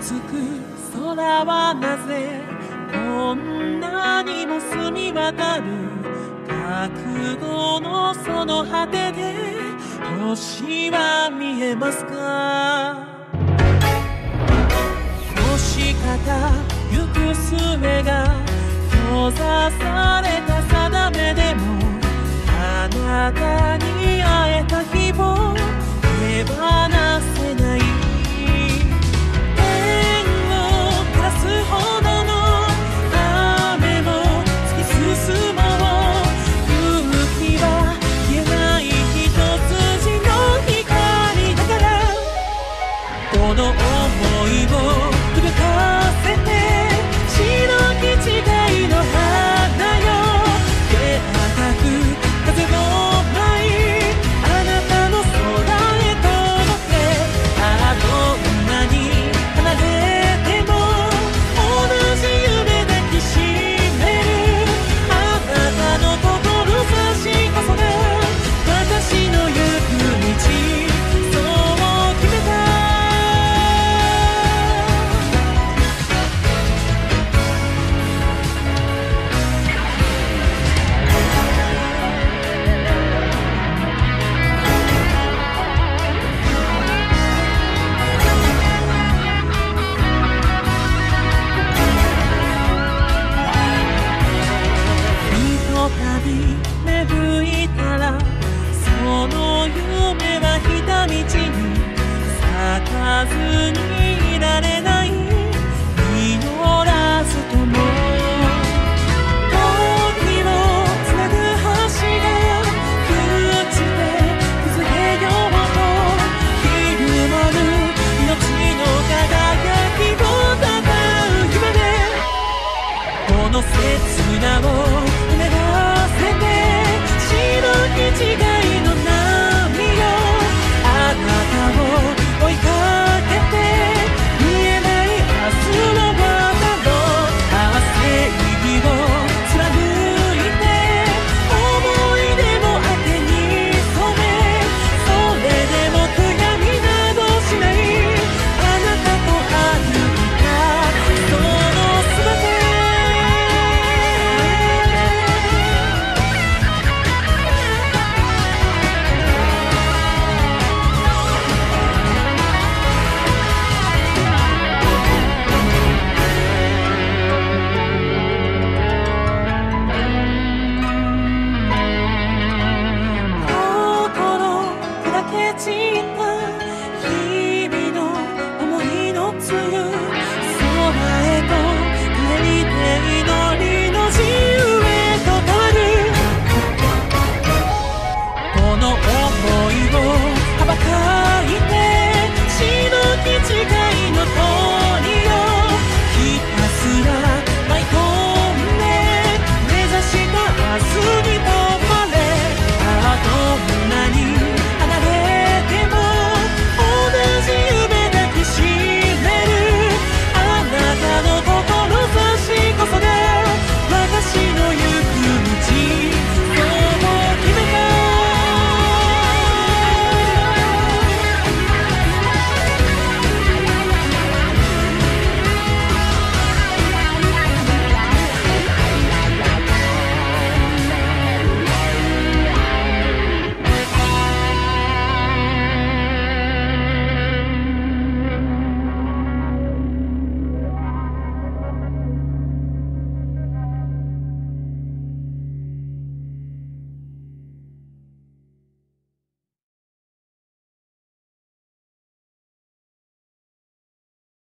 つく空はなぜこんなにも澄み渡る。覚悟のその果てで星は見えますか？星しかた行く末が閉ざされた定めでもあなた